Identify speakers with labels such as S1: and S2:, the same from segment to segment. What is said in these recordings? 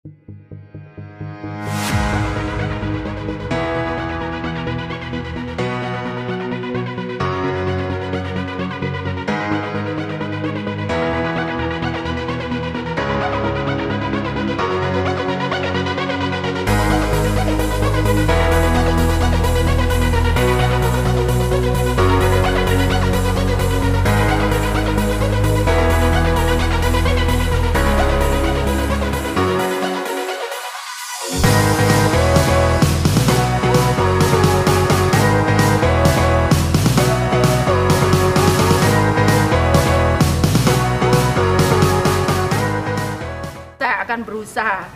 S1: saya akan berusaha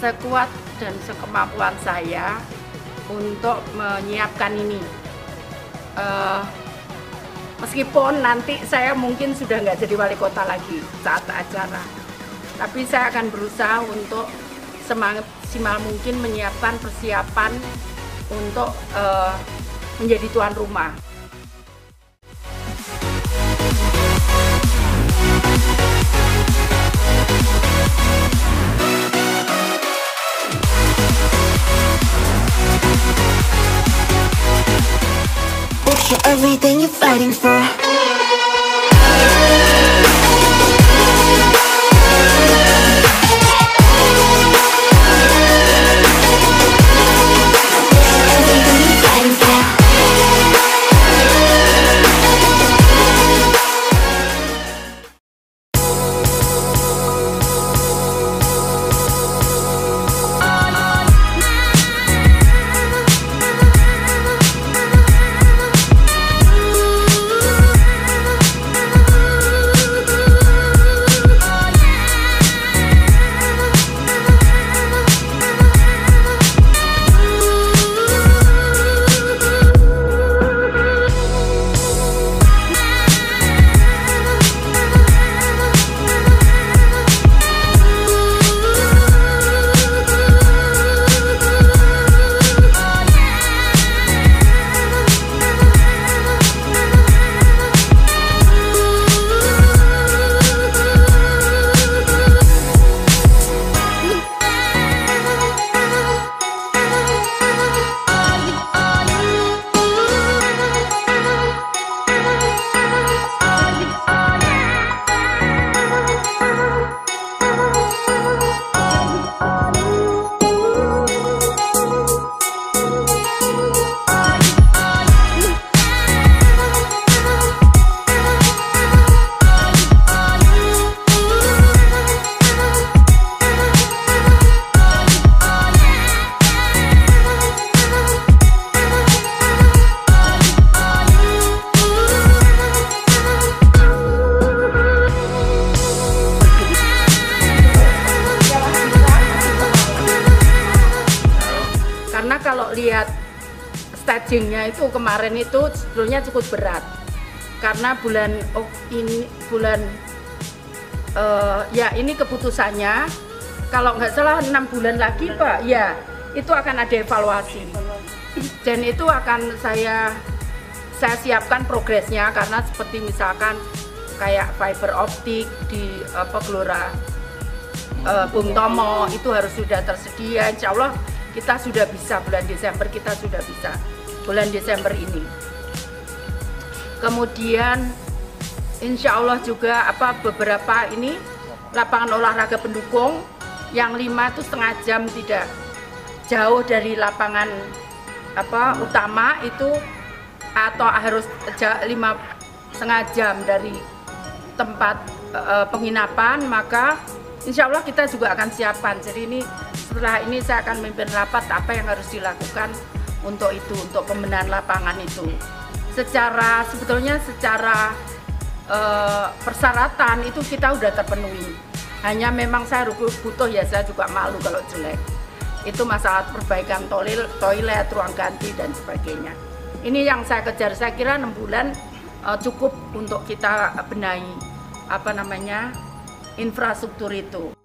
S1: sekuat dan sekemampuan saya untuk menyiapkan ini. Uh, meskipun nanti saya mungkin sudah nggak jadi wali kota lagi saat acara, tapi saya akan berusaha untuk semaksimal mungkin menyiapkan persiapan untuk uh, menjadi tuan rumah.
S2: Everything you're fighting for.
S1: Stagingnya itu kemarin itu sebetulnya cukup berat. Karena bulan oh, ini bulan eh, ya ini keputusannya. Kalau nggak salah enam bulan lagi pak. Ya itu akan ada evaluasi. Dan itu akan saya saya siapkan progresnya karena seperti misalkan kayak fiber optik di apa Gelora eh, Bung Tomo itu harus sudah tersedia. Insya Allah kita sudah bisa bulan Desember kita sudah bisa bulan Desember ini. Kemudian Insya Allah juga apa beberapa ini lapangan olahraga pendukung yang lima itu setengah jam tidak jauh dari lapangan apa utama itu atau harus lima setengah jam dari tempat eh, penginapan maka insya Allah kita juga akan siapkan. Jadi ini setelah ini saya akan memimpin rapat apa yang harus dilakukan untuk itu untuk pembenahan lapangan itu. Secara sebetulnya secara eh, persyaratan itu kita udah terpenuhi. Hanya memang saya butuh ya saya juga malu kalau jelek. Itu masalah perbaikan toilet, toilet ruang ganti dan sebagainya. Ini yang saya kejar. Saya kira enam bulan eh, cukup untuk kita benahi apa namanya infrastruktur itu